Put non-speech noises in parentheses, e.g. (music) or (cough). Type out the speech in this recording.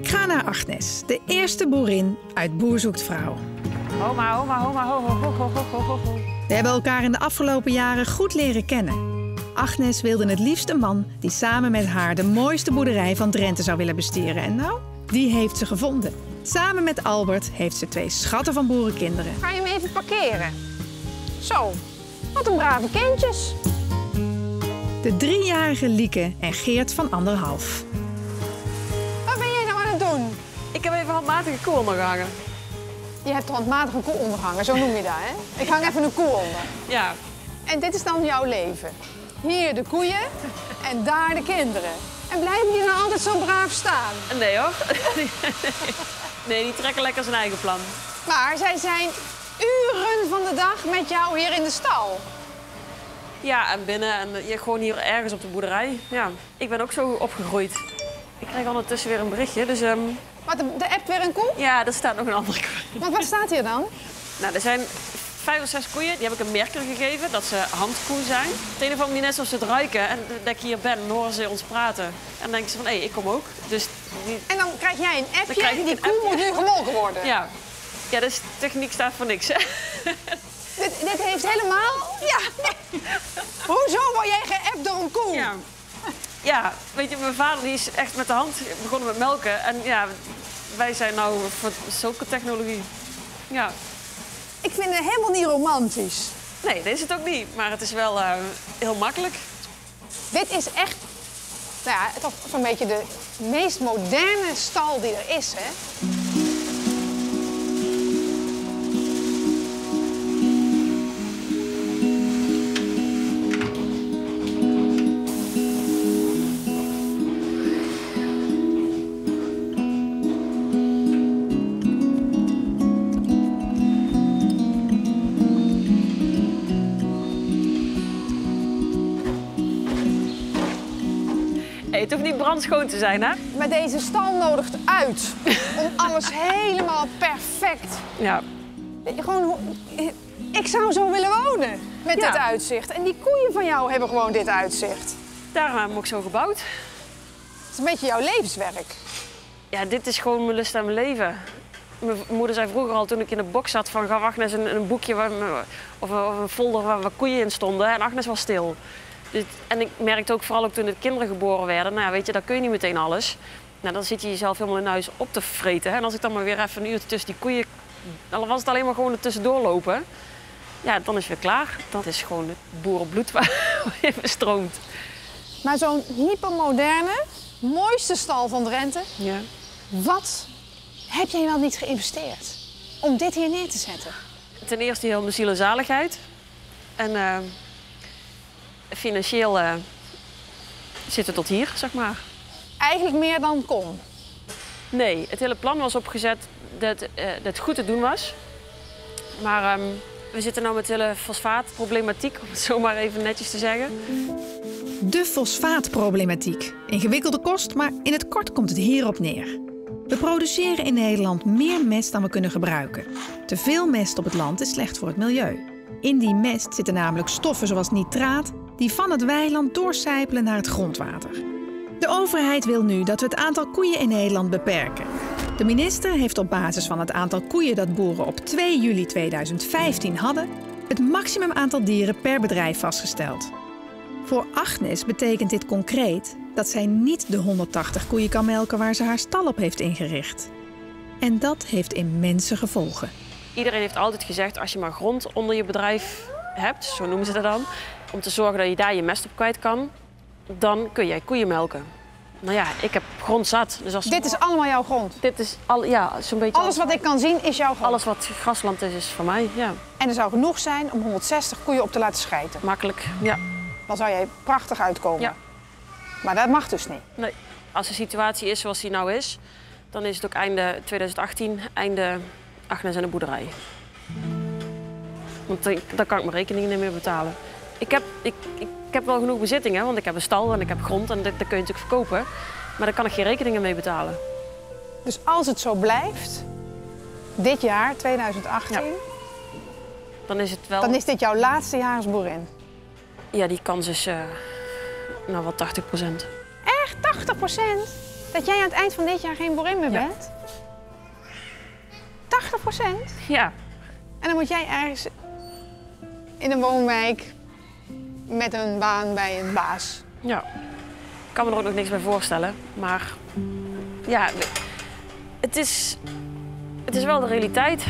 Ik ga naar Agnes, de eerste boerin uit Boer zoekt vrouw. Homa, homa, homa, ho, ho, ho, ho, ho, ho, ho. We hebben elkaar in de afgelopen jaren goed leren kennen. Agnes wilde het liefst een man die samen met haar de mooiste boerderij van Drenthe zou willen bestieren. En nou, die heeft ze gevonden. Samen met Albert heeft ze twee schatten van boerenkinderen. Ga je hem even parkeren? Zo, wat een brave kindjes. De driejarige Lieke en Geert van anderhalf. Ik heb even handmatige koe ondergehangen. Je hebt handmatige koe onderhangen, zo noem je dat, hè? Ik hang even een koe onder. Ja, En dit is dan jouw leven. Hier de koeien en daar de kinderen. En blijven die nou altijd zo braaf staan? nee hoor. (laughs) Nee, die trekken lekker zijn eigen plan. Maar zij zijn uren van de dag met jou hier in de stal. Ja, en binnen en je gewoon hier ergens op de boerderij. Ja, ik ben ook zo opgegroeid. Ik krijg ondertussen weer een berichtje, dus ehm, Wat, de, de app weer een koe? ja, er staat nog een andere koe. (laughs) Want wat staat hier dan? Nou, er zijn vijf of zes koeien, die heb ik een merker gegeven, dat ze handkoe zijn. Op de andere manier net zoals ze het ruiken en dat ik hier ben, dan horen ze ons praten. En dan denken ze van, hé, ik kom ook. Dus die, En dan krijg jij een appje, krijg ik die koe appje. moet nu gemolken worden. ja. Ja, dus techniek staat voor niks, hè. Dit, dit heeft helemaal... Ja. Hoezo word jij geappt door een koe? Ja. Ja, weet je, mijn vader die is echt met de hand begonnen met melken. En ja, wij zijn nou voor zulke technologie. Ja. Ik vind het helemaal niet romantisch. Nee, dat is het ook niet. Maar het is wel eh, heel makkelijk. Dit is echt nou ja, toch zo'n beetje de meest moderne stal die er is, hè? Het hoeft niet brandschoon te zijn, hè? Maar deze stal nodigt uit om (laughs) alles helemaal perfect. Ja. Gewoon, ik zou zo willen wonen met Ja. dit uitzicht. En die koeien van jou hebben gewoon dit uitzicht. Daarom heb ik zo gebouwd. Het is een beetje jouw levenswerk. Ja, dit is gewoon mijn lust aan mijn leven. Mijn moeder zei vroeger al toen ik in de box zat van gaf Agnes een, een boekje waar, me- of, een, of een folder waar, waar koeien in stonden en Agnes was stil. Dus, en ik merkte ook vooral ook toen de kinderen geboren werden, nou weet je, dan kun je niet meteen alles. Nou, dan zit je jezelf helemaal in huis op te vreten. Hè? En als ik dan maar weer even een uur tussen die koeien, dan was het alleen maar gewoon er tussendoor lopen. Ja, dan is het weer klaar. Dat is gewoon het boerenbloed waar (laughs) even stroomt. Maar zo'n hypermoderne, mooiste stal van Drenthe. Ja. Wat heb jij wel niet geïnvesteerd om dit hier neer te zetten? Ten eerste heel mijn ziel en zaligheid. En eh, financieel eh, zit het tot hier, zeg maar. Eigenlijk meer dan kon. Nee, het hele plan was opgezet dat, eh, dat het goed te doen was. Maar ehm, we zitten nu met de hele fosfaatproblematiek, om het (laughs) zo maar even netjes te zeggen. De fosfaatproblematiek. Ingewikkelde kost, maar in het kort komt het hierop neer. We produceren in Nederland meer mest dan we kunnen gebruiken. Te veel mest op het land is slecht voor het milieu. In die mest zitten namelijk stoffen zoals nitraat die van het weiland doorcijpelen naar het grondwater. De overheid wil nu dat we het aantal koeien in Nederland beperken. De minister heeft op basis van het aantal koeien dat boeren op 2 juli 2015 hadden, het maximum aantal dieren per bedrijf vastgesteld. Voor Agnes betekent dit concreet dat zij niet de 180 koeien kan melken waar ze haar stal op heeft ingericht. En dat heeft immense gevolgen. Iedereen heeft altijd gezegd, als je maar grond onder je bedrijf hebt, zo noemen ze dat dan, om te zorgen dat je daar je mest op kwijt kan, dan kun jij koeien melken. Nou ja, ik heb grond zat. Dus als Dit is allemaal jouw grond. dit is al, ja, zo'n beetje Alles wat ik kan zien is jouw grond. alles wat grasland is, is voor mij. Ja, En er zou genoeg zijn om 160 koeien op te laten schijten. makkelijk. Ja. Dan zou jij prachtig uitkomen. Ja. Maar dat mag dus niet. Nee. Als de situatie is zoals die nou is, dan is het ook einde 2018, einde Agnes en de boerderij. Want dan kan ik mijn rekeningen niet meer betalen. Ik heb, ik, ik, ik heb wel genoeg bezittingen, want ik heb een stal en ik heb grond en dat, dat kun je natuurlijk verkopen. Maar daar kan ik geen rekeningen mee betalen. Dus als het zo blijft, dit jaar, 2018, Ja. Dan is het wel... dan is dit jouw laatste jaar als boerin. Ja, die kans is eh nou wat 80 procent. Echt 80 procent? Dat jij aan het eind van dit jaar geen boerin meer Ja. bent? 80 procent? Ja, En dan moet jij ergens in een woonwijk met een baan bij een baas. ja. Ik kan me er ook nog niks bij voorstellen. Maar ja, het is, het is wel de realiteit.